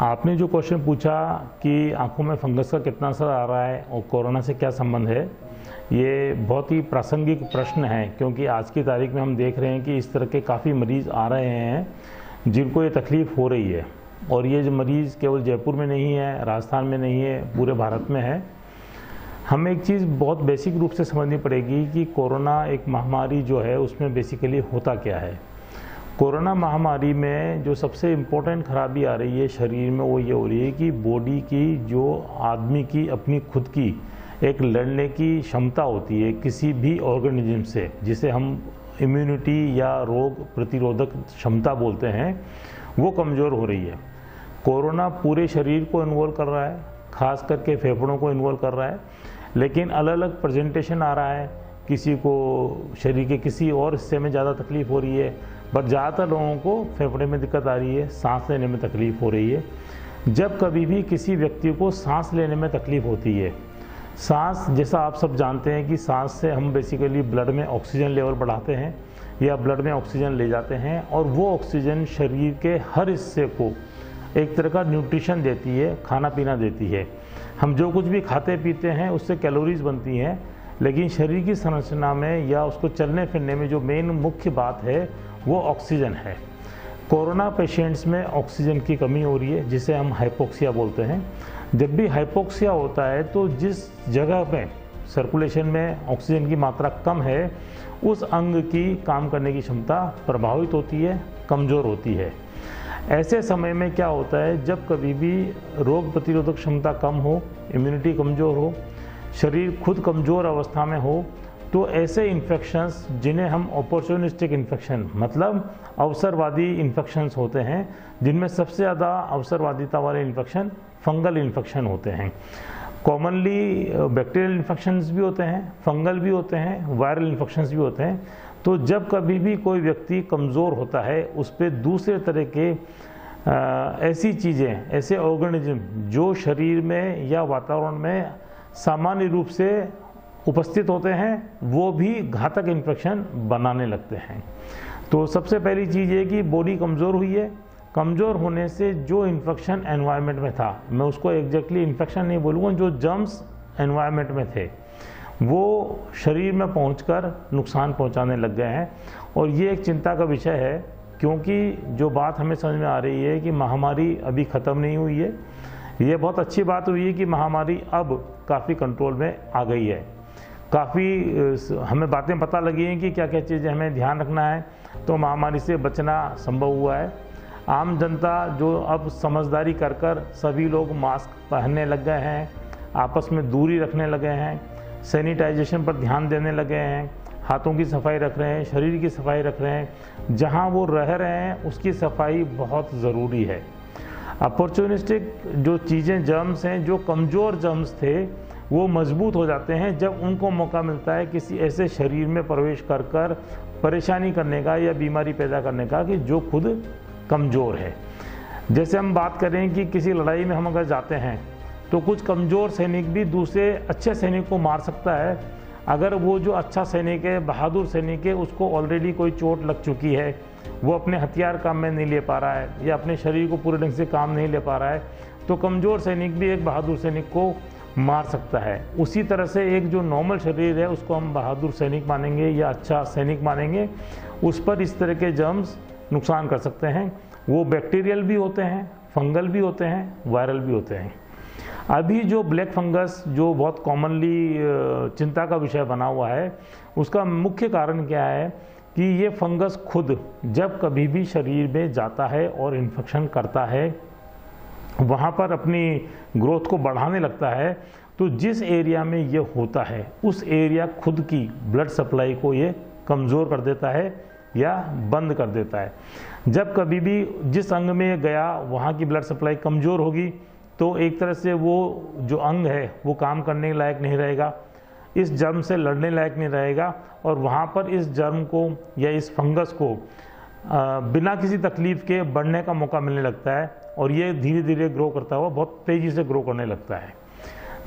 आपने जो क्वेश्चन पूछा कि आँखों में फंगस का कितना असर आ रहा है और कोरोना से क्या संबंध है, ये बहुत ही प्रासंगिक प्रश्न है, क्योंकि आज की तारीख में हम देख रहे हैं कि इस तरह के काफ़ी मरीज़ आ रहे हैं जिनको ये तकलीफ़ हो रही है। और ये जो मरीज़ केवल जयपुर में नहीं है, राजस्थान में नहीं है, पूरे भारत में है, हमें एक चीज़ बहुत बेसिक रूप से समझनी पड़ेगी कि कोरोना एक महामारी जो है, उसमें बेसिकली होता क्या है। कोरोना महामारी में जो सबसे इम्पोर्टेंट खराबी आ रही है शरीर में, वो ये हो रही है कि बॉडी की, जो आदमी की अपनी खुद की एक लड़ने की क्षमता होती है किसी भी ऑर्गेनिज्म से, जिसे हम इम्यूनिटी या रोग प्रतिरोधक क्षमता बोलते हैं वो कमज़ोर हो रही है। कोरोना पूरे शरीर को इन्वॉल्व कर रहा है, खास करके फेफड़ों को इन्वॉल्व कर रहा है। लेकिन अलग अलग प्रेजेंटेशन आ रहा है, किसी को शरीर के किसी और हिस्से में ज़्यादा तकलीफ़ हो रही है बट ज़्यादातर लोगों को फेफड़े में दिक्कत आ रही है, सांस लेने में तकलीफ़ हो रही है। जब कभी भी किसी व्यक्ति को सांस लेने में तकलीफ़ होती है, सांस, जैसा आप सब जानते हैं कि सांस से हम बेसिकली ब्लड में ऑक्सीजन लेवल बढ़ाते हैं या ब्लड में ऑक्सीजन ले जाते हैं और वो ऑक्सीजन शरीर के हर हिस्से को एक तरह का न्यूट्रिशन देती है, खाना पीना देती है। हम जो कुछ भी खाते पीते हैं, उससे कैलोरीज बनती हैं, लेकिन शरीर की संरचना में या उसको चलने फिरने में जो मेन मुख्य बात है, वो ऑक्सीजन है। कोरोना पेशेंट्स में ऑक्सीजन की कमी हो रही है, जिसे हम हाइपोक्सिया बोलते हैं। जब भी हाइपोक्सिया होता है तो जिस जगह में सर्कुलेशन में ऑक्सीजन की मात्रा कम है, उस अंग की काम करने की क्षमता प्रभावित होती है, कमज़ोर होती है। ऐसे समय में क्या होता है, जब कभी भी रोग प्रतिरोधक क्षमता कम हो इम्यूनिटी कमज़ोर हो, शरीर खुद कमज़ोर अवस्था में हो तो ऐसे इन्फेक्शंस जिन्हें हम अपॉर्चुनिस्टिक इन्फेक्शन मतलब अवसरवादी इन्फेक्शंस होते हैं, जिनमें सबसे ज़्यादा अवसरवादिता वाले इन्फेक्शन फंगल इन्फेक्शन होते हैं। कॉमनली बैक्टीरियल इन्फेक्शंस भी होते हैं फंगल भी होते हैं वायरल इन्फेक्शंस भी होते हैं। तो जब कभी भी कोई व्यक्ति कमज़ोर होता है उस पर दूसरे तरह के आ, ऐसी चीज़ें ऐसे ऑर्गेनिज्म जो शरीर में या वातावरण में सामान्य रूप से उपस्थित होते हैं वो भी घातक इन्फेक्शन बनाने लगते हैं। तो सबसे पहली चीज़ ये कि बॉडी कमज़ोर हुई है कमज़ोर होने से जो इन्फेक्शन एनवायरनमेंट में था, मैं उसको एग्जैक्टली इन्फेक्शन नहीं बोलूँगा, जो जर्म्स एनवायरनमेंट में थे, वो शरीर में पहुंचकर नुकसान पहुँचाने लग गए हैं। और ये एक चिंता का विषय है, क्योंकि जो बात हमें समझ में आ रही है कि महामारी अभी ख़त्म नहीं हुई है, ये बहुत अच्छी बात हुई है कि महामारी अब काफ़ी कंट्रोल में आ गई है। काफ़ी हमें बातें पता लगी हैं कि क्या क्या चीज़ें हमें ध्यान रखना है तो महामारी से बचना संभव हुआ है। आम जनता जो अब समझदारी कर कर सभी लोग मास्क पहनने लग गए हैं, आपस में दूरी रखने लगे हैं, सैनिटाइजेशन पर ध्यान देने लगे हैं, हाथों की सफ़ाई रख रहे हैं, शरीर की सफ़ाई रख रहे हैं, जहाँ वो रह रहे हैं, उसकी सफ़ाई बहुत ज़रूरी है। अपॉर्चुनिस्टिक जो चीज़ें, जर्म्स हैं, जो कमज़ोर जर्म्स थे, वो मज़बूत हो जाते हैं जब उनको मौका मिलता है किसी ऐसे शरीर में प्रवेश कर कर परेशानी करने का या बीमारी पैदा करने का कि जो खुद कमज़ोर है। जैसे हम बात करें कि किसी लड़ाई में हम अगर जाते हैं तो कुछ कमज़ोर सैनिक भी दूसरे अच्छे सैनिक को मार सकता है। अगर वो जो अच्छा सैनिक है, बहादुर सैनिक है, उसको ऑलरेडी कोई चोट लग चुकी है, वो अपने हथियार काम में नहीं ले पा रहा है, या अपने शरीर को पूरे ढंग से काम नहीं ले पा रहा है तो कमज़ोर सैनिक भी एक बहादुर सैनिक को मार सकता है। उसी तरह से एक जो नॉर्मल शरीर है, उसको हम बहादुर सैनिक मानेंगे या अच्छा सैनिक मानेंगे, उस पर इस तरह के जर्म्स नुकसान कर सकते हैं। वो बैक्टीरियल भी होते हैं, फंगल भी होते हैं, वायरल भी होते हैं। अभी जो ब्लैक फंगस, जो बहुत कॉमनली चिंता का विषय बना हुआ है, उसका मुख्य कारण क्या है कि ये फंगस खुद जब कभी भी शरीर में जाता है और इन्फेक्शन करता है, वहाँ पर अपनी ग्रोथ को बढ़ाने लगता है तो जिस एरिया में ये होता है, उस एरिया खुद की ब्लड सप्लाई को ये कमज़ोर कर देता है। या बंद कर देता है। जब कभी भी जिस अंग में गया, वहाँ की ब्लड सप्लाई कमज़ोर होगी तो एक तरह से वो जो अंग है, वो काम करने लायक नहीं रहेगा। इस जर्म से लड़ने लायक नहीं रहेगा और वहाँ पर इस जर्म को या इस फंगस को बिना किसी तकलीफ़ के बढ़ने का मौका मिलने लगता है और ये धीरे धीरे ग्रो करता हुआ बहुत तेज़ी से ग्रो करने लगता है।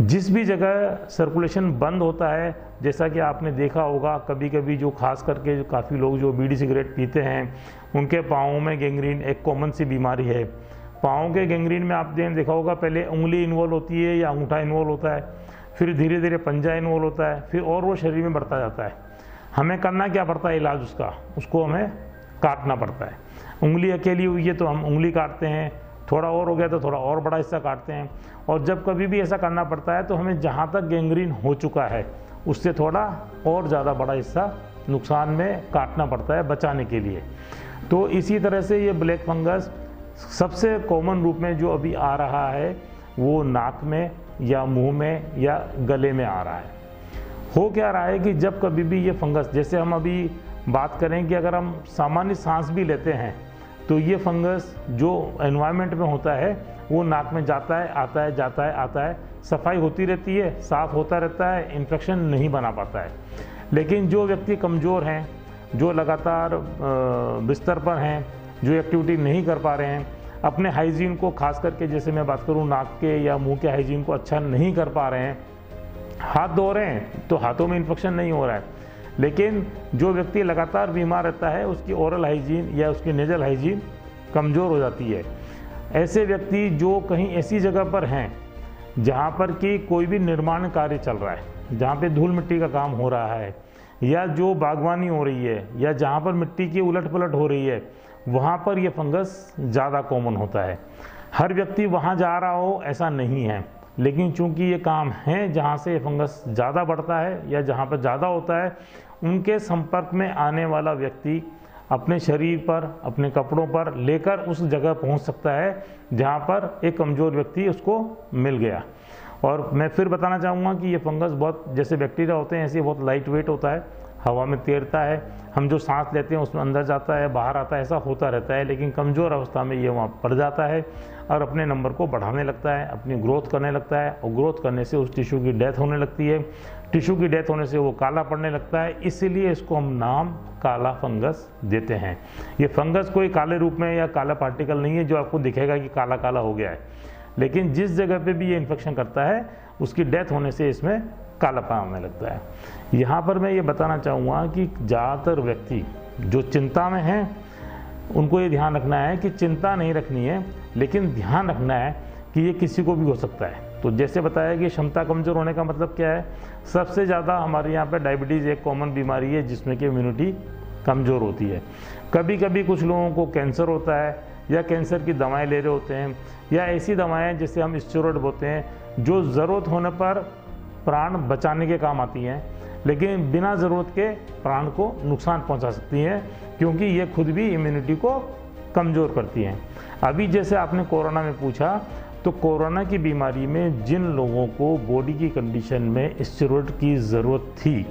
जिस भी जगह सर्कुलेशन बंद होता है, जैसा कि आपने देखा होगा कभी कभी जो खास करके जो काफ़ी लोग जो बीड़ी सिगरेट पीते हैं, उनके पाँवों में गेंग्रीन एक कॉमन सी बीमारी है। पाँव के गेंग्रीन में आपने देखा होगा, पहले उंगली इन्वॉल्व होती है या अंगूठा इन्वॉल्व होता है, फिर धीरे धीरे पंजा इन्वॉल्व होता है, फिर और वो शरीर में बढ़ता जाता है। हमें करना क्या पड़ता है इलाज उसका? उसको हमें काटना पड़ता है। उंगली अकेली हुई है तो हम उंगली काटते हैं थोड़ा और हो गया तो थोड़ा और बड़ा हिस्सा काटते हैं। और जब कभी भी ऐसा करना पड़ता है तो हमें जहाँ तक गेंग्रीन हो चुका है, उससे थोड़ा और ज़्यादा बड़ा हिस्सा नुकसान में काटना पड़ता है बचाने के लिए। तो इसी तरह से ये ब्लैक फंगस सबसे कॉमन रूप में जो अभी आ रहा है, वो नाक में या मुँह में या गले में आ रहा है। हो क्या रहा है कि जब कभी भी ये फंगस, जैसे हम अभी बात करें कि अगर हम सामान्य सांस भी लेते हैं तो ये फंगस जो एनवायरनमेंट में होता है, वो नाक में जाता है, आता है, जाता है, आता है। सफ़ाई होती रहती है, साफ़ होता रहता है इन्फेक्शन नहीं बना पाता है। लेकिन जो व्यक्ति कमज़ोर हैं, जो लगातार बिस्तर पर हैं, जो एक्टिविटी नहीं कर पा रहे हैं, अपने हाइजीन को खास करके जैसे मैं बात करूँ नाक के या मुँह के हाइजीन को अच्छा नहीं कर पा रहे हैं, हाथ धो रहे हैं तो हाथों में इन्फेक्शन नहीं हो रहा है। लेकिन जो व्यक्ति लगातार बीमार रहता है, उसकी ओरल हाइजीन या उसकी नेजल हाइजीन कमज़ोर हो जाती है। ऐसे व्यक्ति जो कहीं ऐसी जगह पर हैं, जहाँ पर कि कोई भी निर्माण कार्य चल रहा है, जहाँ पे धूल मिट्टी का काम हो रहा है, या जो बागवानी हो रही है, या जहाँ पर मिट्टी की उलट पलट हो रही है, वहाँ पर यह फंगस ज़्यादा कॉमन होता है। हर व्यक्ति वहाँ जा रहा हो, ऐसा नहीं है। लेकिन चूँकि ये काम है जहाँ से ये फंगस ज़्यादा बढ़ता है या जहाँ पर ज़्यादा होता है उनके संपर्क में आने वाला व्यक्ति अपने शरीर पर, अपने कपड़ों पर लेकर उस जगह पहुँच सकता है जहाँ पर एक कमज़ोर व्यक्ति उसको मिल गया। और मैं फिर बताना चाहूँगा कि ये फंगस बहुत, जैसे बैक्टीरिया होते हैं, ऐसे बहुत लाइट वेट होता है। हवा में तैरता है, हम जो सांस लेते हैं उसमें अंदर जाता है, बाहर आता है, ऐसा होता रहता है, लेकिन कमज़ोर अवस्था में ये वहाँ पड़ जाता है और अपने नंबर को बढ़ाने लगता है, अपनी ग्रोथ करने लगता है और ग्रोथ करने से उस टिश्यू की डेथ होने लगती है। टिश्यू की डेथ होने से वो काला पड़ने लगता है, इसीलिए इसको हम नाम काला फंगस देते हैं। ये फंगस कोई काले रूप में या काला पार्टिकल नहीं है, जो आपको दिखेगा कि काला काला हो गया है। लेकिन जिस जगह पे भी ये इन्फेक्शन करता है, उसकी डेथ होने से इसमें कालापन आने लगता है। यहाँ पर मैं ये बताना चाहूँगा कि ज़्यादातर व्यक्ति जो चिंता में हैं, उनको ये ध्यान रखना है कि चिंता नहीं रखनी है, लेकिन ध्यान रखना है कि ये किसी को भी हो सकता है। तो जैसे बताया कि क्षमता कमज़ोर होने का मतलब क्या है? सबसे ज़्यादा हमारे यहाँ पे डायबिटीज़ एक कॉमन बीमारी है जिसमें कि इम्यूनिटी कमज़ोर होती है। कभी कभी कुछ लोगों को कैंसर होता है या कैंसर की दवाएँ ले रहे होते हैं या ऐसी दवाएँ जिसे हम स्टेरॉयड बोलते हैं, जो ज़रूरत होने पर प्राण बचाने के काम आती हैं, लेकिन बिना ज़रूरत के प्राण को नुकसान पहुँचा सकती हैं, क्योंकि ये खुद भी इम्यूनिटी को कमज़ोर करती हैं। अभी जैसे आपने कोरोना में पूछा तो कोरोना की बीमारी में जिन लोगों को बॉडी की कंडीशन में स्टेरॉयड की ज़रूरत थी,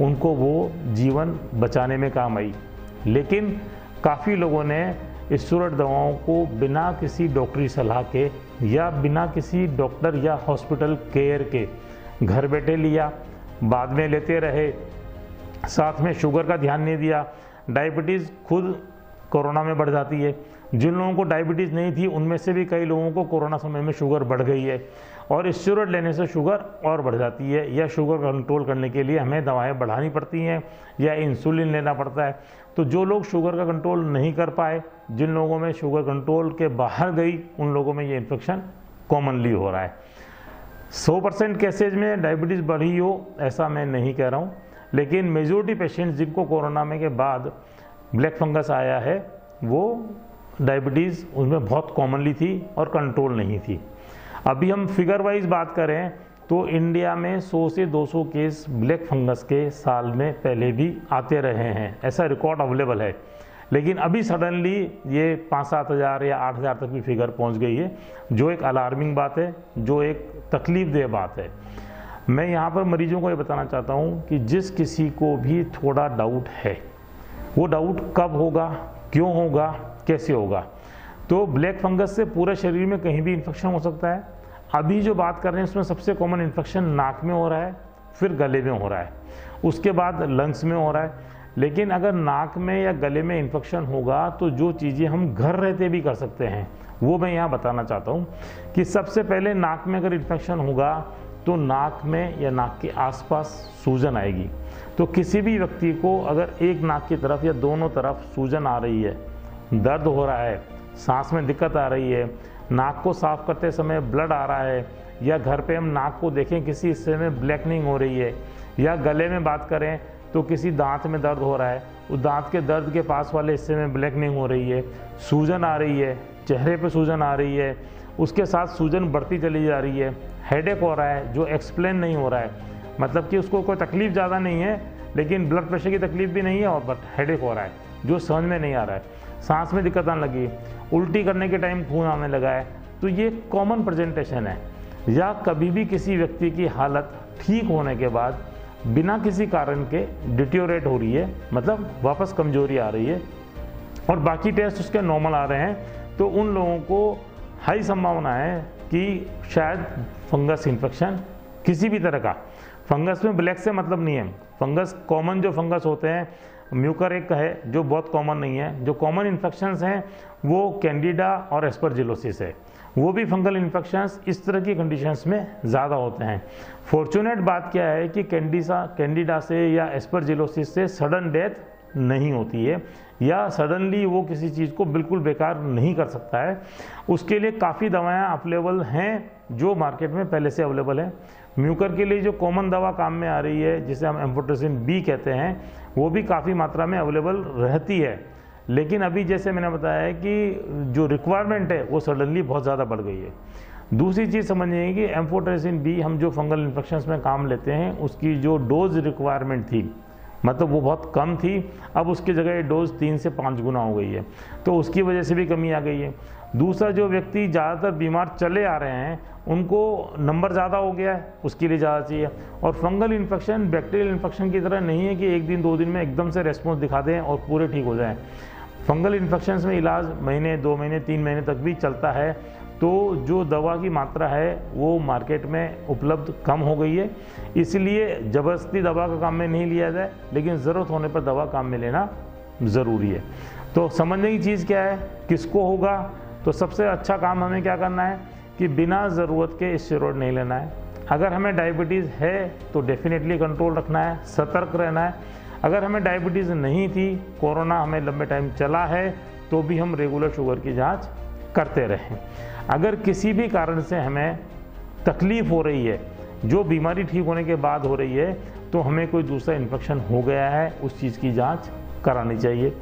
उनको वो जीवन बचाने में काम आई। लेकिन काफ़ी लोगों ने स्टेरॉयड दवाओं को बिना किसी डॉक्टरी सलाह के या बिना किसी डॉक्टर या हॉस्पिटल केयर के घर बैठे लिया, बाद में लेते रहे। साथ में शुगर का ध्यान नहीं दिया। डायबिटीज़ खुद कोरोना में बढ़ जाती है। जिन लोगों को डायबिटीज़ नहीं थी, उनमें से भी कई लोगों को कोरोना समय में शुगर बढ़ गई है। और स्टेरॉयड लेने से शुगर और बढ़ जाती है, या शुगर कंट्रोल करने के लिए हमें दवाएँ बढ़ानी पड़ती हैं, या इंसुलिन लेना पड़ता है। तो जो लोग शुगर का कंट्रोल नहीं कर पाए, जिन लोगों में शुगर कंट्रोल के बाहर गई, उन लोगों में ये इन्फेक्शन कॉमनली हो रहा है। सौ परसेंट केसेज में डायबिटीज़ बढ़ी हो, ऐसा मैं नहीं कह रहा हूँ। लेकिन मेजोरिटी पेशेंट्स जिनको कोरोना में के बाद ब्लैक फंगस आया है, वो डायबिटीज़ उसमें बहुत कॉमनली थी और कंट्रोल नहीं थी। अभी हम फिगर वाइज बात करें तो इंडिया में 100 से 200 केस ब्लैक फंगस के साल में पहले भी आते रहे हैं। ऐसा रिकॉर्ड अवेलेबल है। लेकिन अभी सडनली ये पाँच सात हज़ार या आठ हज़ार तक भी फिगर पहुँच गई है। जो एक अलार्मिंग बात है, जो एक तकलीफ़ दे बात है। मैं यहाँ पर मरीजों को ये बताना चाहता हूँ कि जिस किसी को भी थोड़ा डाउट है, वो डाउट कब होगा, क्यों होगा कैसे होगा? तो ब्लैक फंगस से पूरे शरीर में कहीं भी इन्फेक्शन हो सकता है। अभी जो बात कर रहे हैं, उसमें सबसे कॉमन इन्फेक्शन नाक में हो रहा है, फिर गले में हो रहा है। उसके बाद लंग्स में हो रहा है। लेकिन अगर नाक में या गले में इन्फेक्शन होगा तो जो चीज़ें हम घर रहते भी कर सकते हैं, वो मैं यहाँ बताना चाहता हूँ कि सबसे पहले नाक में अगर इन्फेक्शन होगा तो नाक में या नाक के आसपास सूजन आएगी। तो किसी भी व्यक्ति को अगर एक नाक की तरफ़ या दोनों तरफ़ सूजन आ रही है दर्द हो रहा है, सांस में दिक्कत आ रही है, नाक को साफ़ करते समय ब्लड आ रहा है, या घर पे हम नाक को देखें, किसी हिस्से में ब्लैकनिंग हो रही है, या गले में बात करें तो किसी दांत में दर्द हो रहा है उस दांत के दर्द के पास वाले हिस्से में ब्लैकनिंग हो रही है, सूजन आ रही है, चेहरे पे सूजन आ रही है, उसके साथ सूजन बढ़ती चली जा रही है हेडेक हो रहा है, जो एक्सप्लेन नहीं हो रहा है मतलब कि उसको कोई तकलीफ़ ज़्यादा नहीं है, लेकिन ब्लड प्रेशर की तकलीफ़ भी नहीं है और बट हेडेक हो रहा है, जो समझ में नहीं आ रहा है। सांस में दिक्कत आने लगी, उल्टी करने के टाइम खून आने लगा है। तो ये कॉमन प्रेजेंटेशन है। या कभी भी किसी व्यक्ति की हालत ठीक होने के बाद बिना किसी कारण के डिट्योरेट हो रही है मतलब वापस कमज़ोरी आ रही है, और बाकी टेस्ट उसके नॉर्मल आ रहे हैं तो उन लोगों को हाई संभावना है कि शायद फंगस इन्फेक्शन किसी भी तरह का। फंगस में ब्लैक से मतलब नहीं है। फंगस कॉमन जो फंगस होते हैं म्यूकर एक है जो बहुत कॉमन नहीं है। जो कॉमन इन्फेक्शंस हैं, वो कैंडिडा और एस्परजिलोसिस है। वो भी फंगल इन्फेक्शंस इस तरह की कंडीशंस में ज़्यादा होते हैं। फॉर्चुनेट बात क्या है कि कैंडिसा कैंडिडा से या एस्परजिलोसिस से सडन डेथ नहीं होती है, या सडनली वो किसी चीज़ को बिल्कुल बेकार नहीं कर सकता है। उसके लिए काफ़ी दवाएँ अवेलेबल हैं, जो मार्केट में पहले से अवेलेबल है। म्यूकर के लिए जो कॉमन दवा काम में आ रही है, जिसे हम एम्फोट्रोसिन बी कहते हैं, वो भी काफ़ी मात्रा में अवेलेबल रहती है। लेकिन अभी जैसे मैंने बताया है कि जो रिक्वायरमेंट है, वो सडनली बहुत ज़्यादा बढ़ गई है। दूसरी चीज़ समझिए कि एम्फोट्रेसिन बी हम जो फंगल इन्फेक्शंस में काम लेते हैं, उसकी जो डोज रिक्वायरमेंट थी मतलब वो बहुत कम थी, अब उसकी जगह डोज तीन से पाँच गुना हो गई है। तो उसकी वजह से भी कमी आ गई है। दूसरा जो व्यक्ति ज़्यादातर बीमार चले आ रहे हैं, उनको नंबर ज़्यादा हो गया है, उसके लिए ज़्यादा चाहिए। और फंगल इन्फेक्शन, बैक्टीरियल इन्फेक्शन की तरह नहीं है कि एक दिन, दो दिन में एकदम से रेस्पॉन्स दिखा दें और पूरे ठीक हो जाएँ। फंगल इन्फेक्शन में इलाज महीने, दो महीने, तीन महीने तक भी चलता है तो जो दवा की मात्रा है, वो मार्केट में उपलब्ध कम हो गई है। इसलिए ज़बरदस्ती दवा का काम में नहीं लिया जाए, लेकिन ज़रूरत होने पर दवा काम में लेना ज़रूरी है। तो समझने की चीज़ क्या है? किसको होगा? तो सबसे अच्छा काम हमें क्या करना है कि बिना ज़रूरत के स्टेरॉयड नहीं लेना है। अगर हमें डायबिटीज़ है तो डेफिनेटली कंट्रोल रखना है, सतर्क रहना है। अगर हमें डायबिटीज़ नहीं थी कोरोना हमें लंबे टाइम चला है तो भी हम रेगुलर शुगर की जाँच करते रहें। अगर किसी भी कारण से हमें तकलीफ़ हो रही है, जो बीमारी ठीक होने के बाद हो रही है तो हमें कोई दूसरा इन्फेक्शन हो गया है, उस चीज़ की जाँच करानी चाहिए।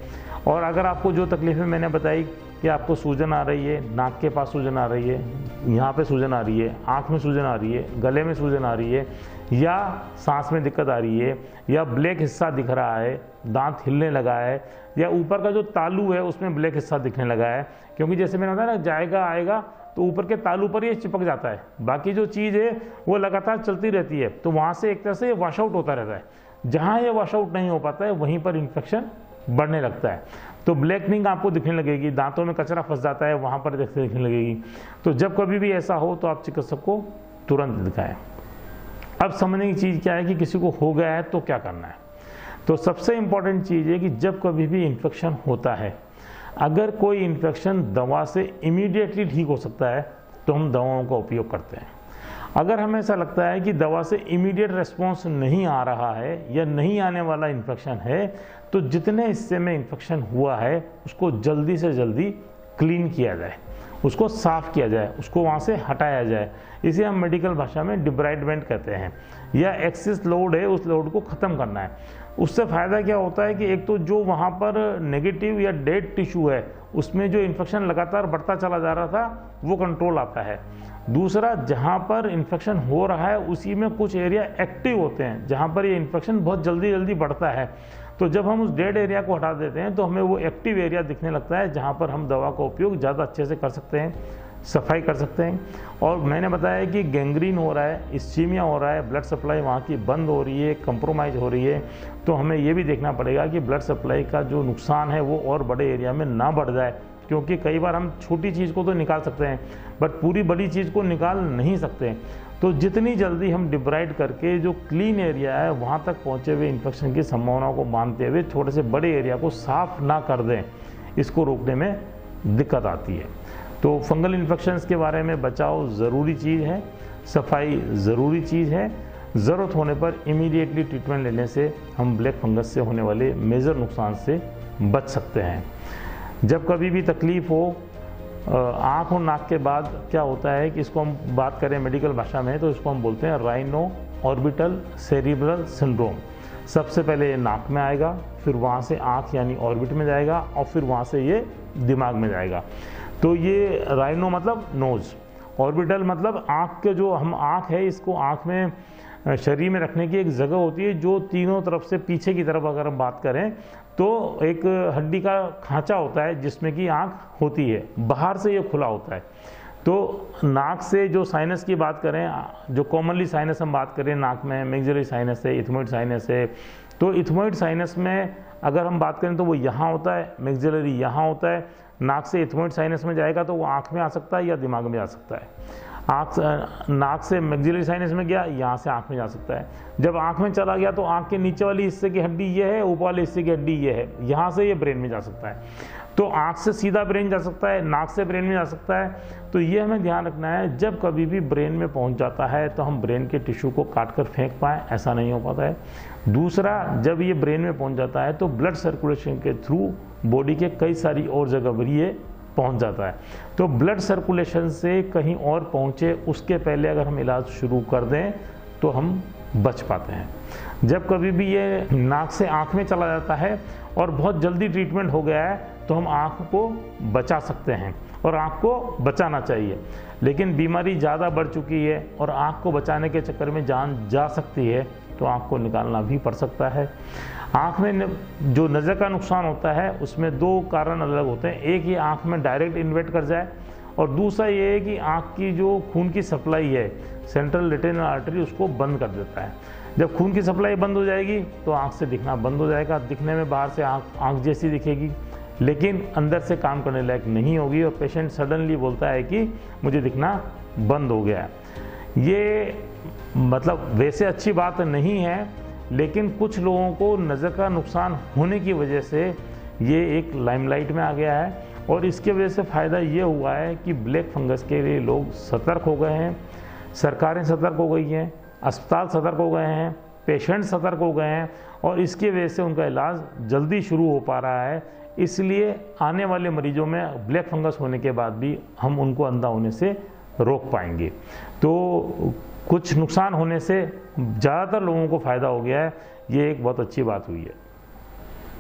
और अगर आपको जो तकलीफ़ें मैंने बताई कि आपको सूजन आ रही है, नाक के पास सूजन आ रही है, यहाँ पे सूजन आ रही है, आँख में सूजन आ रही है, गले में सूजन आ रही है, या सांस में दिक्कत आ रही है, या ब्लैक हिस्सा दिख रहा है, दांत हिलने लगा है, या ऊपर का जो तालू है उसमें ब्लैक हिस्सा दिखने लगा है, क्योंकि जैसे मैंने बताया ना, जाएगा, आएगा तो ऊपर के तालू पर ये चिपक जाता है। बाकी जो चीज़ है, वो लगातार चलती रहती है तो वहाँ से एक तरह से वॉश आउट होता रहता है। जहाँ ये वॉश आउट नहीं हो पाता है, वहीं पर इन्फेक्शन बढ़ने लगता है। तो ब्लैकनिंग आपको दिखने लगेगी, दांतों में कचरा फंस जाता है, वहाँ पर दिखने लगेगी। तो जब कभी भी ऐसा हो तो आप चिकित्सक को तुरंत दिखाएँ। अब समझने की चीज़ क्या है कि किसी को हो गया है तो क्या करना है? तो सबसे इंपॉर्टेंट चीज़ है कि जब कभी भी इन्फेक्शन होता है, अगर कोई इन्फेक्शन दवा से इमीडिएटली ठीक हो सकता है तो हम दवाओं का उपयोग करते हैं। अगर हमें ऐसा लगता है कि दवा से इमीडिएट रिस्पॉन्स नहीं आ रहा है या नहीं आने वाला इन्फेक्शन है तो जितने हिस्से में इन्फेक्शन हुआ है, उसको जल्दी से जल्दी क्लीन किया जाए। उसको साफ़ किया जाए, उसको वहाँ से हटाया जाए। इसे हम मेडिकल भाषा में डिब्राइडमेंट कहते हैं। या एक्सिस लोड है, उस लोड को ख़त्म करना है। उससे फ़ायदा क्या होता है कि एक तो जो वहाँ पर नेगेटिव या डेड टिश्यू है, उसमें जो इन्फेक्शन लगातार बढ़ता चला जा रहा था, वो कंट्रोल आता है। दूसरा, जहाँ पर इन्फेक्शन हो रहा है, उसी में कुछ एरिया एक्टिव होते हैं, जहाँ पर ये इन्फेक्शन बहुत जल्दी जल्दी बढ़ता है। तो जब हम उस डेड एरिया को हटा देते हैं तो हमें वो एक्टिव एरिया दिखने लगता है, जहाँ पर हम दवा का उपयोग ज़्यादा अच्छे से कर सकते हैं, सफ़ाई कर सकते हैं। और मैंने बताया कि गैंग्रीन हो रहा है इस्चीमिया हो रहा है ब्लड सप्लाई वहाँ की बंद हो रही है कंप्रोमाइज़ हो रही है तो हमें ये भी देखना पड़ेगा कि ब्लड सप्लाई का जो नुकसान है, वो और बड़े एरिया में ना बढ़ जाए। क्योंकि कई बार हम छोटी चीज़ को तो निकाल सकते हैं बट पूरी बड़ी चीज़ को निकाल नहीं सकते। तो जितनी जल्दी हम डिब्राइड करके जो क्लीन एरिया है, वहाँ तक पहुँचे हुए इन्फेक्शन की संभावनाओं को मानते हुए छोटे से बड़े एरिया को साफ़ ना कर दें, इसको रोकने में दिक्कत आती है। तो फंगल इन्फेक्शंस के बारे में बचाव ज़रूरी चीज़ है, सफ़ाई ज़रूरी चीज़ है। ज़रूरत होने पर इमीडिएटली ट्रीटमेंट लेने से हम ब्लैक फंगस से होने वाले मेजर नुकसान से बच सकते हैं। जब कभी भी तकलीफ़ हो आँख और नाक के बाद क्या होता है कि इसको हम बात करें मेडिकल भाषा में तो इसको हम बोलते हैं राइनो ऑर्बिटल सेरिब्रल सिंड्रोम सबसे पहले ये नाक में आएगा, फिर वहाँ से आँख यानी ऑर्बिट में जाएगा और फिर वहाँ से ये दिमाग में जाएगा। तो ये राइनो मतलब नोज़ ऑर्बिटल मतलब आँख के जो हम आँख है, इसको आँख में शरीर में रखने की एक जगह होती है जो तीनों तरफ़ से पीछे की तरफ़ अगर हम बात करें तो एक हड्डी का खांचा होता है जिसमें कि आँख होती है, बाहर से ये खुला होता है। तो नाक से जो साइनस की बात करें, जो कॉमनली साइनस हम बात करें, नाक में मेग्जरी साइनस है इथमोइड साइनस है तो इथमोइड साइनस में अगर हम बात करें तो वो यहाँ होता है मेग्जलरी यहाँ होता है, नाक से इथमोइड साइनस में जाएगा तो वो आँख में आ सकता है या दिमाग में आ सकता है। आँख नाक से मैग्जिलरी साइनस में गया, यहाँ से आँख में जा सकता है। जब आँख में चला गया तो आँख के नीचे वाली हिस्से की हड्डी ये है, ऊपर वाले हिस्से की हड्डी ये है। यहाँ से ये ब्रेन में जा सकता है। तो आँख से सीधा ब्रेन जा सकता है, नाक से ब्रेन में जा सकता है। तो ये हमें ध्यान रखना है, जब कभी भी ब्रेन में पहुँच जाता है तो हम ब्रेन के टिश्यू को काट कर फेंक पाएँ, ऐसा नहीं हो पाता है। दूसरा, जब ये ब्रेन में पहुँच जाता है तो ब्लड सर्कुलेशन के थ्रू बॉडी के कई सारी और जगह पर ये पहुँच जाता है। तो ब्लड सर्कुलेशन से कहीं और पहुँचे, उसके पहले अगर हम इलाज शुरू कर दें तो हम बच पाते हैं। जब कभी भी ये नाक से आँख में चला जाता है और बहुत जल्दी ट्रीटमेंट हो गया है तो हम आँख को बचा सकते हैं और आँख को बचाना चाहिए। लेकिन बीमारी ज़्यादा बढ़ चुकी है और आँख को बचाने के चक्कर में जान जा सकती है तो आँख को निकालना भी पड़ सकता है। आँख में जो नज़र का नुकसान होता है, उसमें दो कारण अलग होते हैं। एक, ये आँख में डायरेक्ट इन्वेट कर जाए, और दूसरा ये है कि आँख की जो खून की सप्लाई है सेंट्रल रेटिनल आर्टरी उसको बंद कर देता है। जब खून की सप्लाई बंद हो जाएगी तो आँख से दिखना बंद हो जाएगा। दिखने में बाहर से आँख आँख जैसी दिखेगी, लेकिन अंदर से काम करने लायक नहीं होगी, और पेशेंट सडनली बोलता है कि मुझे दिखना बंद हो गया है। ये मतलब वैसे अच्छी बात नहीं है लेकिन कुछ लोगों को नज़र का नुकसान होने की वजह से ये एक लाइमलाइट में आ गया है और इसके वजह से फ़ायदा ये हुआ है कि ब्लैक फंगस के लिए लोग सतर्क हो गए हैं, सरकारें सतर्क हो गई हैं, अस्पताल सतर्क हो गए हैं, पेशेंट सतर्क हो गए हैं और इसकी वजह से उनका इलाज जल्दी शुरू हो पा रहा है। इसलिए आने वाले मरीजों में ब्लैक फंगस होने के बाद भी हम उनको अंधा होने से रोक पाएँगे। तो कुछ नुकसान होने से ज़्यादातर लोगों को फ़ायदा हो गया है। ये एक बहुत अच्छी बात हुई है।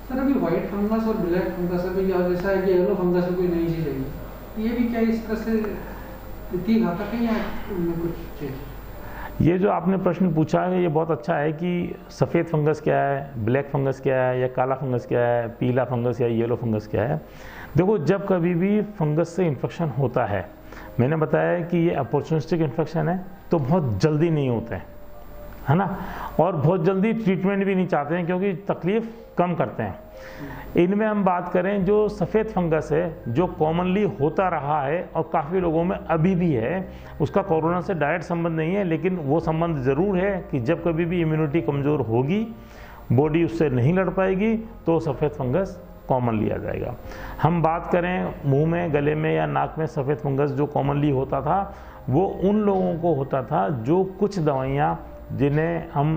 सर अभी व्हाइट फंगस और ब्लैक फंगस अभी जैसा है कि येलो फंगस कोई नई चीज़ है ये भी क्या इस तरह से इतनी घातक है या कुछ चीज़ ये जो आपने प्रश्न पूछा है ये बहुत अच्छा है कि सफ़ेद फंगस क्या है ब्लैक फंगस क्या है या काला फंगस क्या है पीला फंगस या येलो फंगस क्या है। देखो जब कभी भी फंगस से इन्फेक्शन होता है मैंने बताया कि ये अपॉर्चुनिस्टिक इन्फेक्शन है तो बहुत जल्दी नहीं होते हैं, है ना? और बहुत जल्दी ट्रीटमेंट भी नहीं चाहते हैं, क्योंकि तकलीफ़ कम करते हैं। इनमें हम बात करें जो सफ़ेद फंगस है, जो कॉमनली होता रहा है और काफ़ी लोगों में अभी भी है, उसका कोरोना से डायरेक्ट संबंध नहीं है, लेकिन वो संबंध ज़रूर है कि जब कभी भी इम्यूनिटी कमज़ोर होगी बॉडी उससे नहीं लड़ पाएगी तो सफ़ेद फंगस कॉमनली लिया जाएगा। हम बात करें मुँह में, गले में या नाक में सफ़ेद फंगस जो कॉमनली होता था, वो उन लोगों को होता था जो कुछ दवाइयाँ जिन्हें हम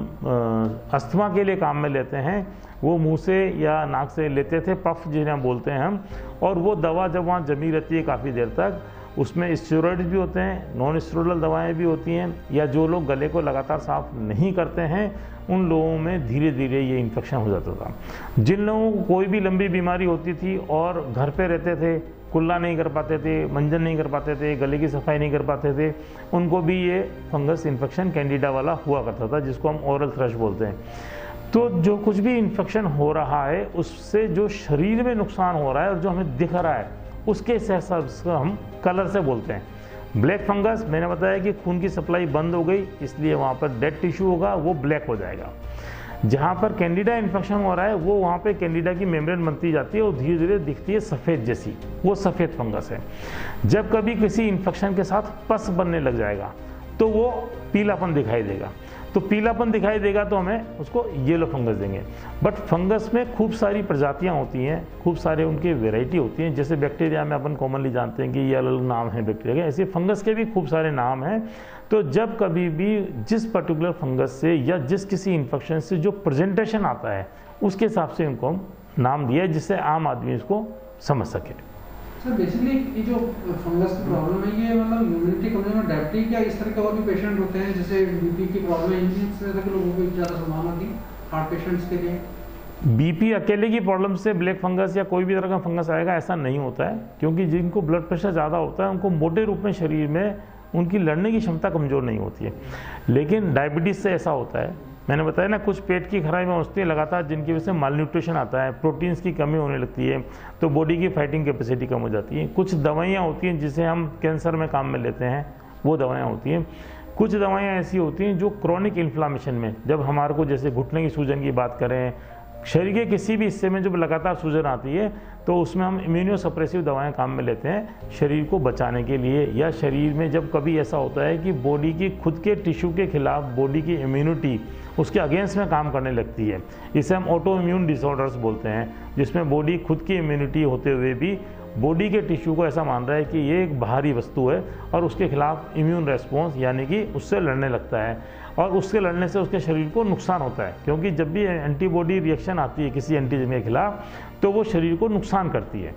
अस्थमा के लिए काम में लेते हैं, वो मुँह से या नाक से लेते थे, पफ जिन्हें बोलते हैं हम, और वो दवा जब वहाँ जमी रहती है काफ़ी देर तक, उसमें स्टेरॉइड भी होते हैं नॉन स्टेरॉयडल दवाएँ भी होती हैं, या जो लोग गले को लगातार साफ़ नहीं करते हैं उन लोगों में धीरे धीरे ये इन्फेक्शन हो जाता था। जिन लोगों को कोई भी लंबी बीमारी होती थी और घर पे रहते थे, कुल्ला नहीं कर पाते थे, मंजन नहीं कर पाते थे, गले की सफ़ाई नहीं कर पाते थे, उनको भी ये फंगस इन्फेक्शन कैंडिडा वाला हुआ करता था, जिसको हम ओरल थ्रश बोलते हैं। तो जो कुछ भी इन्फेक्शन हो रहा है, उससे जो शरीर में नुकसान हो रहा है और जो हमें दिख रहा है, उसके हिसाब से हम कलर से बोलते हैं। ब्लैक फंगस, मैंने बताया कि खून की सप्लाई बंद हो गई, इसलिए वहाँ पर डेड टिश्यू होगा, वो ब्लैक हो जाएगा। जहाँ पर कैंडिडा इन्फेक्शन हो रहा है, वो वहाँ पे कैंडिडा की मेम्ब्रेन बनती जाती है और धीरे धीरे दिखती है सफ़ेद जैसी, वो सफ़ेद फंगस है। जब कभी किसी इन्फेक्शन के साथ पस बनने लग जाएगा तो वो पीलापन दिखाई देगा। तो पीलापन दिखाई देगा तो हमें उसको येलो फंगस देंगे। बट फंगस में खूब सारी प्रजातियाँ होती हैं, खूब सारे उनके वेराइटी होती हैं। जैसे बैक्टीरिया में अपन कॉमनली जानते हैं कि ये अलग नाम है बैक्टीरिया के। ऐसे फंगस के भी खूब सारे नाम हैं। तो जब कभी भी जिस पर्टिकुलर फंगस से या जिस किसी इन्फेक्शन से जो प्रेजेंटेशन आता है, उसके हिसाब से उनको हम नाम दिया जिससे आम आदमी इसको समझ सके। सर बेसिकली ये जो फंगस की प्रॉब्लम है, ये मतलब इम्यूनिटी कमज़ोर में डायबिटीज़ या इस तरह के और भी पेशेंट होते हैं, जैसे बीपी की प्रॉब्लम है इन तरह के लोगों को ज़्यादा संभावना थी हार्ट पेशेंट्स के लिए। बीपी अकेले की प्रॉब्लम से ब्लैक फंगस या कोई भी तरह का फंगस आएगा, ऐसा नहीं होता है, क्योंकि जिनको ब्लड प्रेशर ज़्यादा होता है, उनको मोटे रूप में शरीर में उनकी लड़ने की क्षमता कमज़ोर नहीं होती है। लेकिन डायबिटीज़ से ऐसा होता है मैंने बताया ना, कुछ पेट की खराबी में होती है लगातार जिनकी वजह से माल न्यूट्रिशन आता है प्रोटीन्स की कमी होने लगती है तो बॉडी की फाइटिंग कैपेसिटी कम हो जाती है। कुछ दवाइयाँ होती हैं जिसे हम कैंसर में काम में लेते हैं, वो दवाइयाँ होती हैं। कुछ दवाइयाँ ऐसी होती हैं जो क्रॉनिक इन्फ्लामेशन में, जब हमारे को जैसे घुटने की सूजन की बात करें, शरीर के किसी भी हिस्से में जब लगातार सूजन आती है तो उसमें हम इम्यूनो सप्रेसिव दवाएँ काम में लेते हैं, शरीर को बचाने के लिए, या शरीर में जब कभी ऐसा होता है कि बॉडी की खुद के टिश्यू के खिलाफ बॉडी की इम्यूनिटी उसके अगेंस्ट में काम करने लगती है। इसे हम ऑटो इम्यून डिसऑर्डर्स बोलते हैं, जिसमें बॉडी खुद की इम्यूनिटी होते हुए भी बॉडी के टिश्यू को ऐसा मान रहा है कि ये एक बाहरी वस्तु है और उसके खिलाफ इम्यून रेस्पॉन्स यानी कि उससे लड़ने लगता है और उसके लड़ने से उसके शरीर को नुकसान होता है, क्योंकि जब भी एंटीबॉडी रिएक्शन आती है किसी एंटीजन के खिलाफ तो वो शरीर को नुकसान करती है।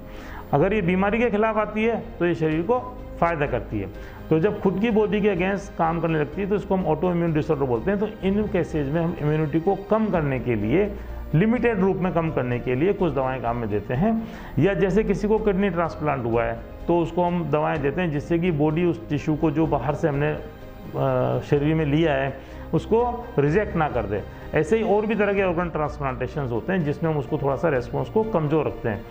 अगर ये बीमारी के खिलाफ आती है तो ये शरीर को फ़ायदा करती है। तो जब खुद की बॉडी के अगेंस्ट काम करने लगती है तो इसको हम ऑटो इम्यून डिसऑर्डर बोलते हैं। तो इन केसेज में हम इम्यूनिटी को कम करने के लिए लिमिटेड रूप में कम करने के लिए कुछ दवाएँ काम में देते हैं। या जैसे किसी को किडनी ट्रांसप्लांट हुआ है तो उसको हम दवाएँ देते हैं, जिससे कि बॉडी उस टिश्यू को जो बाहर से हमने शरीर में लिया है, उसको रिजेक्ट ना कर दे। ऐसे ही और भी तरह के ऑर्गन ट्रांसप्लांटेशन होते हैं, जिसमें हम उसको थोड़ा सा रेस्पॉन्स को कमज़ोर रखते हैं।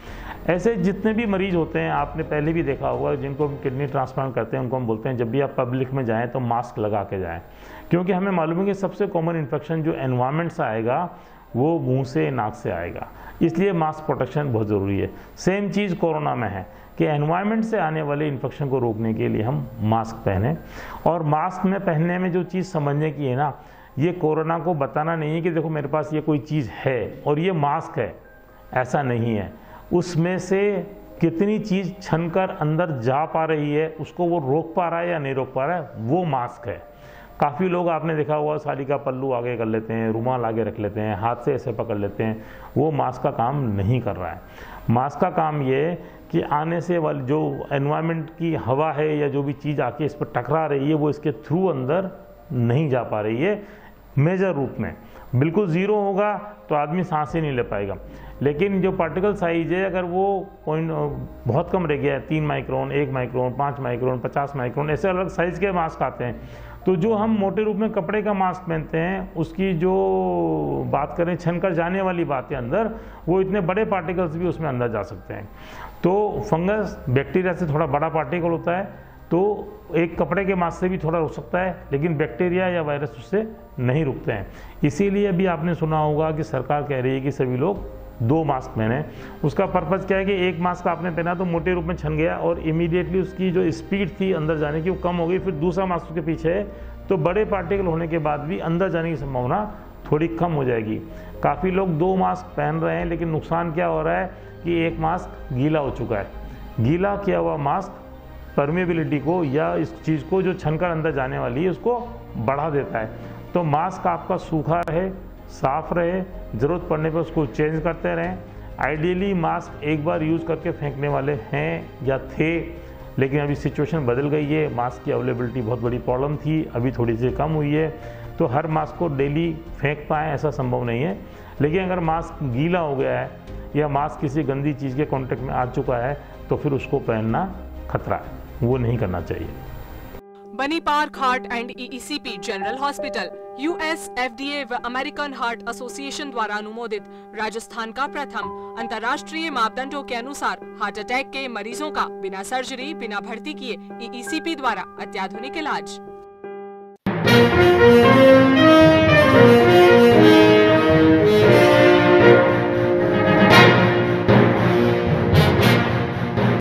ऐसे जितने भी मरीज़ होते हैं, आपने पहले भी देखा होगा, जिनको हम किडनी ट्रांसप्लांट करते हैं, उनको हम बोलते हैं, जब भी आप पब्लिक में जाएँ तो मास्क लगा के जाएँ। क्योंकि हमें मालूम है कि सबसे कॉमन इन्फेक्शन जो एनवायरमेंट से आएगा, वो मुँह से, नाक से आएगा। इसलिए मास्क प्रोटेक्शन बहुत ज़रूरी है। सेम चीज़ कोरोना में है, कि एनवायरनमेंट से आने वाले इन्फेक्शन को रोकने के लिए हम मास्क पहने। और मास्क में पहनने में जो चीज़ समझने की है ना, ये कोरोना को बताना नहीं है कि देखो मेरे पास ये कोई चीज़ है, और ये मास्क है, ऐसा नहीं है। उसमें से कितनी चीज़ छन कर अंदर जा पा रही है, उसको वो रोक पा रहा है या नहीं रोक पा रहा है, वो मास्क है। काफ़ी लोग आपने देखा हुआ साड़ी का पल्लू आगे कर लेते हैं, रुमाल आगे रख लेते हैं, हाथ से ऐसे पकड़ लेते हैं, वो मास्क का काम नहीं कर रहा है। मास्क का काम ये कि आने से वाली, जो एनवायरनमेंट की हवा है या जो भी चीज़ आके इस पर टकरा रही है, वो इसके थ्रू अंदर नहीं जा पा रही है मेजर रूप में। बिल्कुल ज़ीरो होगा तो आदमी सांस ही नहीं ले पाएगा। लेकिन जो पार्टिकल साइज़ है, अगर वो पॉइंट बहुत कम रह गया है, तीन माइक्रोन एक माइक्रोन पाँच माइक्रोन पचास माइक्रोन ऐसे अलग साइज़ के मास्क आते हैं। तो जो हम मोटे रूप में कपड़े का मास्क पहनते हैं, उसकी जो बात करें छन कर जाने वाली बात है अंदर, वो इतने बड़े पार्टिकल्स भी उसमें अंदर जा सकते हैं। तो फंगस बैक्टीरिया से थोड़ा बड़ा पार्टिकल होता है तो एक कपड़े के मास्क से भी थोड़ा रुक सकता है, लेकिन बैक्टीरिया या वायरस उससे नहीं रुकते हैं। इसीलिए अभी आपने सुना होगा कि सरकार कह रही है कि सभी लोग दो मास्क पहने। उसका पर्पज़ क्या है कि एक मास्क आपने पहना तो मोटे रूप में छन गया और इमीडिएटली उसकी जो स्पीड थी अंदर जाने की वो कम हो गई, फिर दूसरा मास्क उसके पीछे है तो बड़े पार्टिकल होने के बाद भी अंदर जाने की संभावना थोड़ी कम हो जाएगी। काफ़ी लोग दो मास्क पहन रहे हैं, लेकिन नुकसान क्या हो रहा है कि एक मास्क गीला हो चुका है। गीला किया हुआ मास्क परमेबिलिटी को या इस चीज़ को जो छनकर अंदर जाने वाली है, उसको बढ़ा देता है। तो मास्क आपका सूखा रहे, साफ़ रहे, ज़रूरत पड़ने पर उसको चेंज करते रहें। आइडियली मास्क एक बार यूज़ करके फेंकने वाले हैं या थे, लेकिन अभी सिचुएशन बदल गई है। मास्क की अवेलेबिलिटी बहुत बड़ी प्रॉब्लम थी, अभी थोड़ी सी कम हुई है। तो हर मास्क को डेली फेंक पाएँ, ऐसा संभव नहीं है। लेकिन अगर मास्क गीला हो गया है या मास्क किसी गंदी चीज़ के कॉन्टेक्ट में आ चुका है तो फिर उसको पहनना खतरा है। वो नहीं करना चाहिए। Bani park heart and EECP general hospital US FDA व अमेरिकन हार्ट एसोसिएशन द्वारा अनुमोदित राजस्थान का प्रथम अंतर्राष्ट्रीय मापदंडों के अनुसार हार्ट अटैक के मरीजों का बिना सर्जरी, बिना भर्ती किए ईईसीपी द्वारा अत्याधुनिक इलाज।